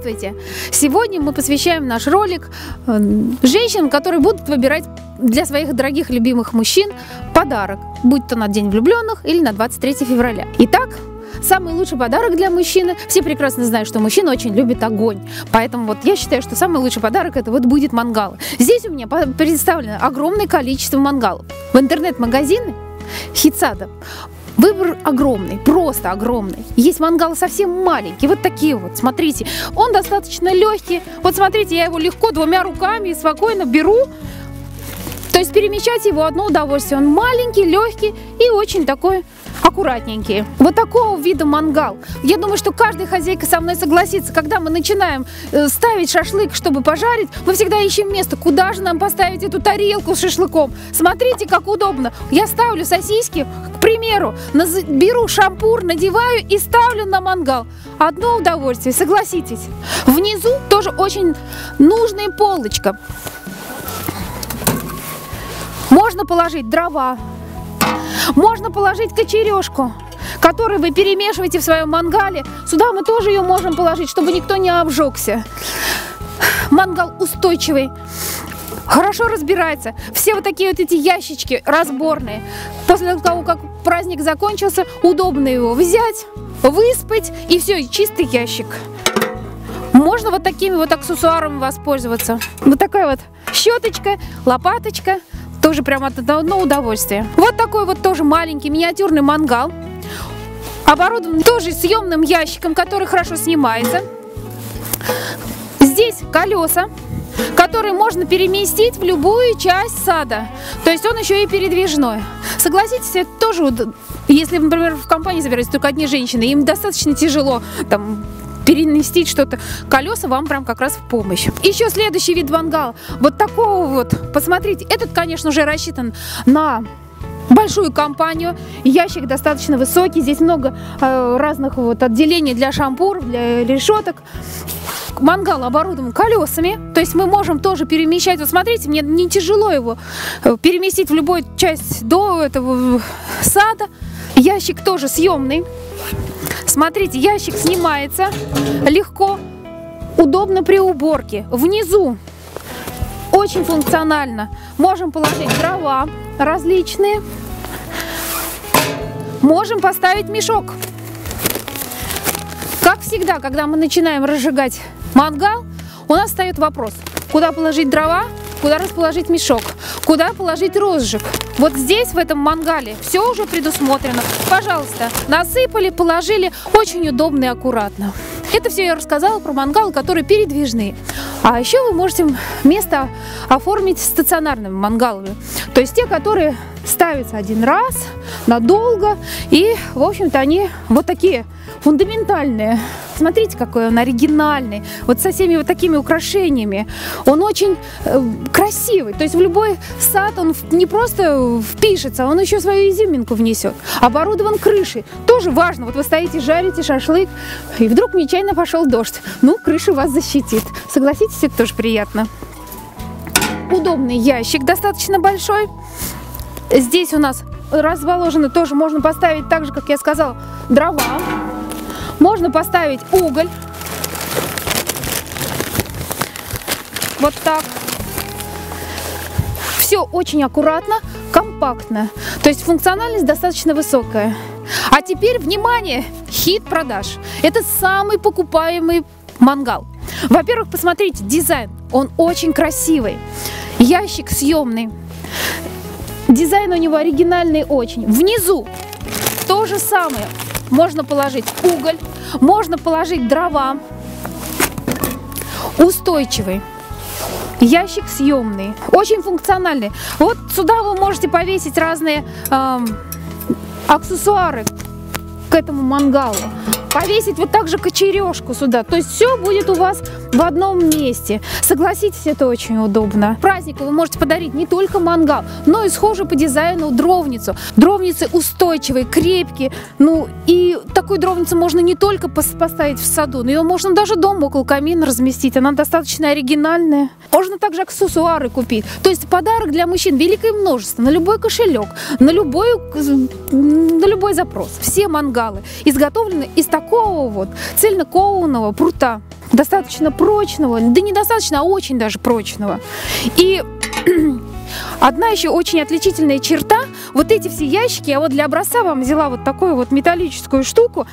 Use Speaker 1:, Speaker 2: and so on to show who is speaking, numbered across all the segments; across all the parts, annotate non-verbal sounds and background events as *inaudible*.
Speaker 1: Здравствуйте! Сегодня мы посвящаем наш ролик э, женщинам, которые будут выбирать для своих дорогих любимых мужчин подарок, будь то на День влюбленных или на 23 февраля. Итак, Самый лучший подарок для мужчины. Все прекрасно знают, что мужчина очень любит огонь. Поэтому вот я считаю, что самый лучший подарок это вот будет мангал. Здесь у меня представлено огромное количество мангалов. В интернет-магазины Хитсада Выбор огромный, просто огромный. Есть мангалы совсем маленькие, вот такие вот, смотрите. Он достаточно легкий. Вот смотрите, я его легко двумя руками спокойно беру. То есть перемещать его одно удовольствие. Он маленький, легкий и очень такой аккуратненькие. Вот такого вида мангал. Я думаю, что каждая хозяйка со мной согласится. Когда мы начинаем э, ставить шашлык, чтобы пожарить, мы всегда ищем место, куда же нам поставить эту тарелку с шашлыком. Смотрите, как удобно. Я ставлю сосиски, к примеру, беру шампур, надеваю и ставлю на мангал. Одно удовольствие, согласитесь. Внизу тоже очень нужная полочка. Можно положить дрова, можно положить кочережку, которую вы перемешиваете в своем мангале. Сюда мы тоже ее можем положить, чтобы никто не обжегся. Мангал устойчивый, хорошо разбирается. Все вот такие вот эти ящички разборные. После того, как праздник закончился, удобно его взять, выспать и все, чистый ящик. Можно вот такими вот аксессуарами воспользоваться. Вот такая вот щеточка, лопаточка, тоже прям от одно удовольствие. Вот такой вот тоже маленький миниатюрный мангал. Оборудован тоже съемным ящиком, который хорошо снимается. Здесь колеса, которые можно переместить в любую часть сада. То есть он еще и передвижной. Согласитесь, это тоже, если, например, в компании собираются только одни женщины, им достаточно тяжело там перенести что-то. Колеса вам прям как раз в помощь. Еще следующий вид мангала. Вот такого вот, посмотрите, этот, конечно, уже рассчитан на большую компанию. Ящик достаточно высокий. Здесь много э, разных вот отделений для шампур, для решеток. Мангал оборудован колесами, то есть мы можем тоже перемещать. Вот смотрите, мне не тяжело его э, переместить в любую часть до этого сада. Ящик тоже съемный. Смотрите, ящик снимается легко, удобно при уборке. Внизу очень функционально. Можем положить дрова различные. Можем поставить мешок. Как всегда, когда мы начинаем разжигать мангал, у нас встает вопрос, куда положить дрова, куда расположить мешок, куда положить розжиг. Вот здесь, в этом мангале, все уже предусмотрено. Пожалуйста, насыпали, положили, очень удобно и аккуратно. Это все я рассказала про мангалы, которые передвижные. А еще вы можете место оформить стационарными мангалами. То есть те, которые ставятся один раз, надолго. И, в общем-то, они вот такие фундаментальные. Смотрите, какой он оригинальный. Вот со всеми вот такими украшениями. Он очень э, красивый. То есть в любой сад он не просто впишется, он еще свою изюминку внесет. Оборудован крышей. Тоже важно. Вот вы стоите, жарите шашлык, и вдруг нечаянно пошел дождь. Ну, крыша вас защитит. Согласитесь, это тоже приятно. Удобный ящик, достаточно большой. Здесь у нас расположены тоже, можно поставить так же, как я сказала, дрова. Можно поставить уголь. Вот так. Все очень аккуратно, компактно. То есть функциональность достаточно высокая. А теперь, внимание, хит продаж. Это самый покупаемый мангал. Во-первых, посмотрите, дизайн. Он очень красивый. Ящик съемный. Дизайн у него оригинальный очень. Внизу то же самое. Можно положить уголь, можно положить дрова. Устойчивый. Ящик съемный, очень функциональный. Вот сюда вы можете повесить разные э, аксессуары к этому мангалу повесить вот так же кочережку сюда. То есть все будет у вас в одном месте. Согласитесь, это очень удобно. Празднику вы можете подарить не только мангал, но и схожую по дизайну дровницу. Дровницы устойчивые, крепкие. Ну и такую дровницу можно не только поставить в саду, но ее можно даже дома около камина разместить. Она достаточно оригинальная. Можно также аксессуары купить. То есть подарок для мужчин великое множество. На любой кошелек, на любой, на любой запрос. Все мангалы изготовлены из такого вот цельнокованного прута. достаточно прочного, да недостаточно, а очень даже прочного. И *clears throat* Одна еще очень отличительная черта, вот эти все ящики, я вот для образца вам взяла вот такую вот металлическую штуку,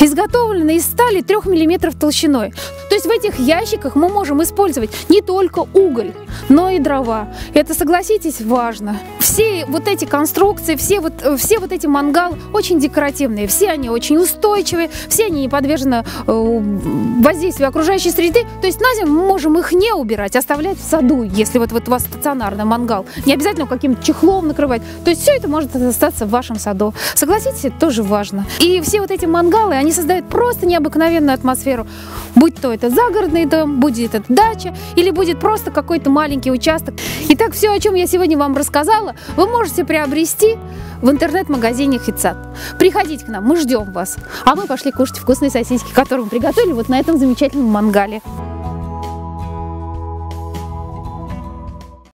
Speaker 1: изготовлены из стали 3 мм толщиной. То есть в этих ящиках мы можем использовать не только уголь, но и дрова. Это, согласитесь, важно. Все вот эти конструкции, все вот, все вот эти мангалы очень декоративные, все они очень устойчивые, все они не подвержены э, воздействию окружающей среды. То есть на зиму мы можем их не убирать, оставлять в саду, если вот, вот у вас стационарный мангал. Не обязательно каким-то чехлом накрывать. То есть все это может остаться в вашем саду. Согласитесь, это тоже важно. И все вот эти мангалы, они создают просто необыкновенную атмосферу. Будь то это загородный дом, будет это дача или будет просто какой-то маленький участок. Итак, все, о чем я сегодня вам рассказала, вы можете приобрести в интернет-магазине Хитсат. Приходите к нам, мы ждем вас. А мы пошли кушать вкусные сосиски, которые мы приготовили вот на этом замечательном мангале.